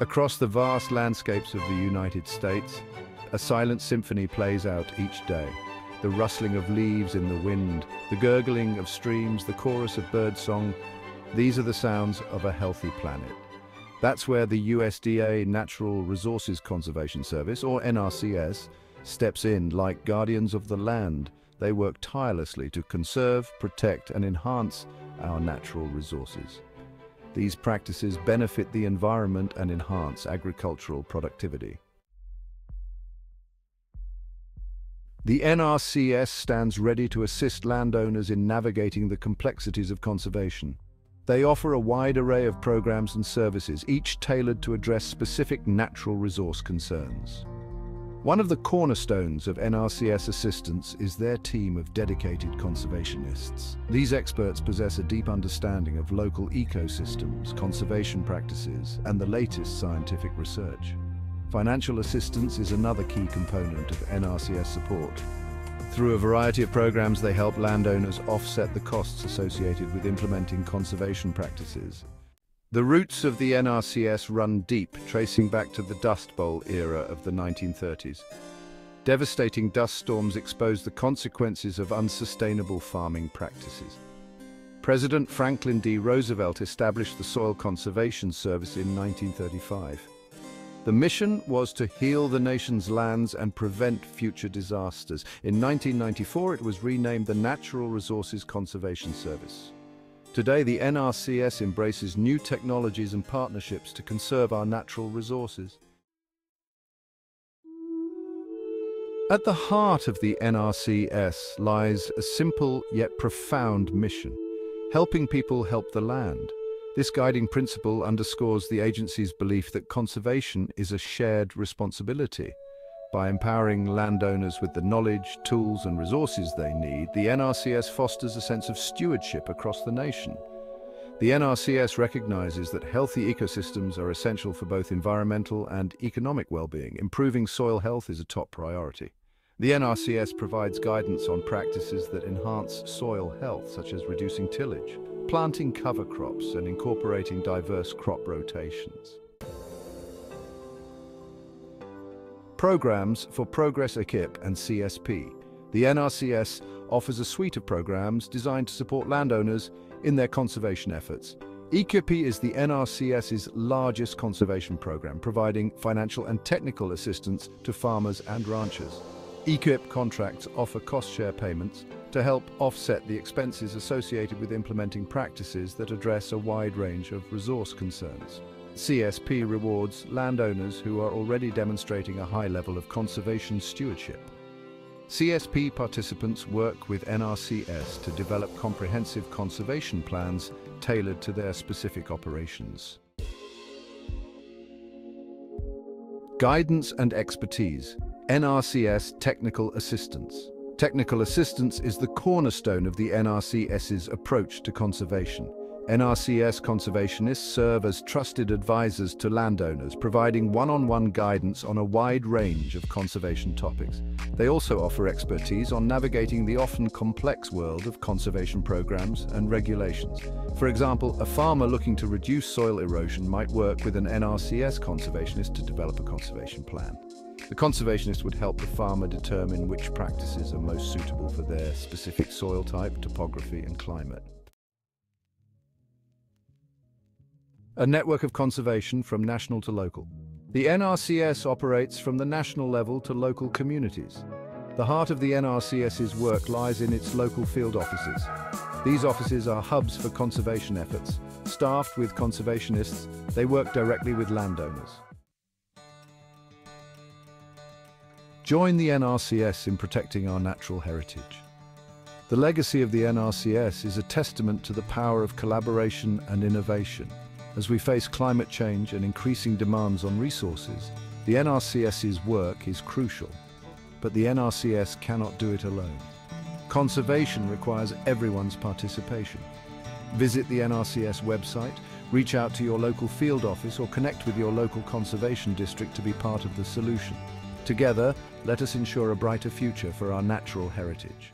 Across the vast landscapes of the United States, a silent symphony plays out each day. The rustling of leaves in the wind, the gurgling of streams, the chorus of birdsong, these are the sounds of a healthy planet. That's where the USDA Natural Resources Conservation Service, or NRCS, steps in like guardians of the land. They work tirelessly to conserve, protect and enhance our natural resources. These practices benefit the environment and enhance agricultural productivity. The NRCS stands ready to assist landowners in navigating the complexities of conservation. They offer a wide array of programs and services, each tailored to address specific natural resource concerns. One of the cornerstones of NRCS assistance is their team of dedicated conservationists. These experts possess a deep understanding of local ecosystems, conservation practices, and the latest scientific research. Financial assistance is another key component of NRCS support. Through a variety of programs, they help landowners offset the costs associated with implementing conservation practices the roots of the NRCS run deep, tracing back to the Dust Bowl era of the 1930s. Devastating dust storms exposed the consequences of unsustainable farming practices. President Franklin D. Roosevelt established the Soil Conservation Service in 1935. The mission was to heal the nation's lands and prevent future disasters. In 1994, it was renamed the Natural Resources Conservation Service. Today, the NRCS embraces new technologies and partnerships to conserve our natural resources. At the heart of the NRCS lies a simple yet profound mission, helping people help the land. This guiding principle underscores the agency's belief that conservation is a shared responsibility. By empowering landowners with the knowledge, tools and resources they need, the NRCS fosters a sense of stewardship across the nation. The NRCS recognizes that healthy ecosystems are essential for both environmental and economic well-being. Improving soil health is a top priority. The NRCS provides guidance on practices that enhance soil health, such as reducing tillage, planting cover crops and incorporating diverse crop rotations. Programs for Progress EQIP and CSP. The NRCS offers a suite of programs designed to support landowners in their conservation efforts. EQIP is the NRCS's largest conservation program, providing financial and technical assistance to farmers and ranchers. EQIP contracts offer cost-share payments to help offset the expenses associated with implementing practices that address a wide range of resource concerns. CSP rewards landowners who are already demonstrating a high level of conservation stewardship. CSP participants work with NRCS to develop comprehensive conservation plans tailored to their specific operations. Guidance and expertise, NRCS Technical Assistance. Technical assistance is the cornerstone of the NRCS's approach to conservation. NRCS conservationists serve as trusted advisors to landowners, providing one-on-one -on -one guidance on a wide range of conservation topics. They also offer expertise on navigating the often complex world of conservation programs and regulations. For example, a farmer looking to reduce soil erosion might work with an NRCS conservationist to develop a conservation plan. The conservationist would help the farmer determine which practices are most suitable for their specific soil type, topography and climate. A network of conservation from national to local. The NRCS operates from the national level to local communities. The heart of the NRCS's work lies in its local field offices. These offices are hubs for conservation efforts. Staffed with conservationists, they work directly with landowners. Join the NRCS in protecting our natural heritage. The legacy of the NRCS is a testament to the power of collaboration and innovation. As we face climate change and increasing demands on resources, the NRCS's work is crucial, but the NRCS cannot do it alone. Conservation requires everyone's participation. Visit the NRCS website, reach out to your local field office or connect with your local conservation district to be part of the solution. Together, let us ensure a brighter future for our natural heritage.